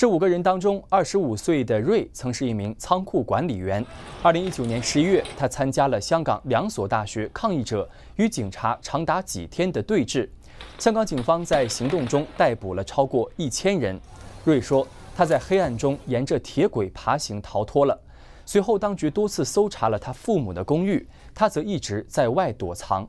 这五个人当中，二十五岁的瑞曾是一名仓库管理员。二零一九年十一月，他参加了香港两所大学抗议者与警察长达几天的对峙。香港警方在行动中逮捕了超过一千人。瑞说，他在黑暗中沿着铁轨爬行逃脱了。随后，当局多次搜查了他父母的公寓，他则一直在外躲藏。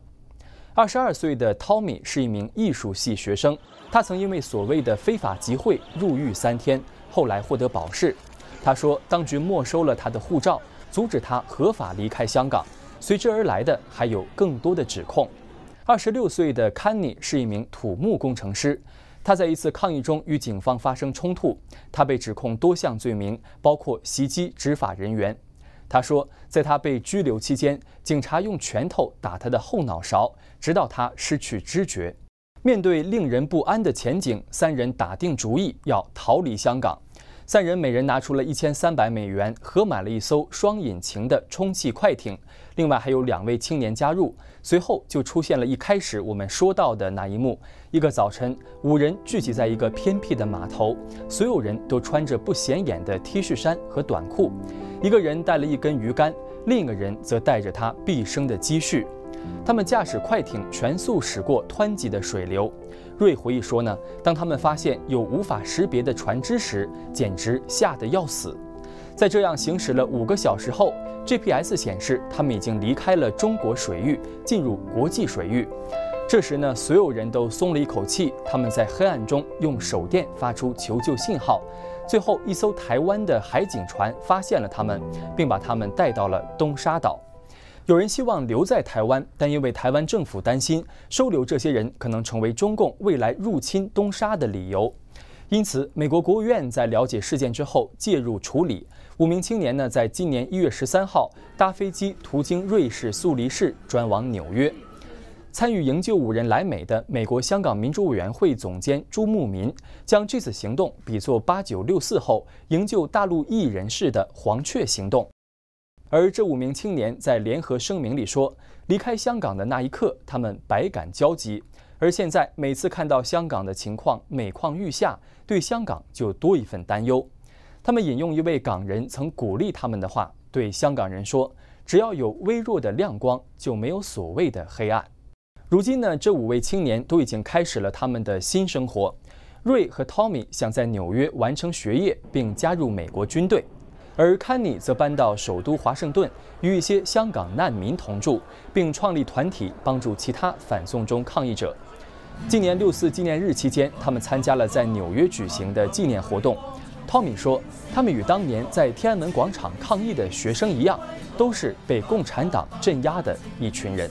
二十二岁的 Tommy 是一名艺术系学生，他曾因为所谓的非法集会入狱三天，后来获得保释。他说，当局没收了他的护照，阻止他合法离开香港。随之而来的还有更多的指控。二十六岁的 Kenny 是一名土木工程师，他在一次抗议中与警方发生冲突，他被指控多项罪名，包括袭击执法人员。他说，在他被拘留期间，警察用拳头打他的后脑勺，直到他失去知觉。面对令人不安的前景，三人打定主意要逃离香港。三人每人拿出了一千三百美元，合买了一艘双引擎的充气快艇。另外还有两位青年加入。随后就出现了一开始我们说到的那一幕：一个早晨，五人聚集在一个偏僻的码头，所有人都穿着不显眼的 T 恤衫和短裤。一个人带了一根鱼竿，另一个人则带着他毕生的积蓄。他们驾驶快艇全速驶过湍急的水流。瑞回忆说呢，当他们发现有无法识别的船只时，简直吓得要死。在这样行驶了五个小时后，GPS 显示他们已经离开了中国水域，进入国际水域。这时呢，所有人都松了一口气。他们在黑暗中用手电发出求救信号。最后，一艘台湾的海警船发现了他们，并把他们带到了东沙岛。有人希望留在台湾，但因为台湾政府担心收留这些人可能成为中共未来入侵东沙的理由，因此美国国务院在了解事件之后介入处理。五名青年呢，在今年一月十三号搭飞机途经瑞士苏黎世，转往纽约。参与营救五人来美的美国香港民主委员会总监朱慕民，将这次行动比作八九六四后营救大陆艺人士的黄雀行动。而这五名青年在联合声明里说：“离开香港的那一刻，他们百感交集；而现在，每次看到香港的情况每况愈下，对香港就多一份担忧。”他们引用一位港人曾鼓励他们的话，对香港人说：“只要有微弱的亮光，就没有所谓的黑暗。”如今呢，这五位青年都已经开始了他们的新生活。瑞和汤米想在纽约完成学业，并加入美国军队。而 Kenny 则搬到首都华盛顿，与一些香港难民同住，并创立团体帮助其他反送中抗议者。今年六四纪念日期间，他们参加了在纽约举行的纪念活动。Tommy 说：“他们与当年在天安门广场抗议的学生一样，都是被共产党镇压的一群人。”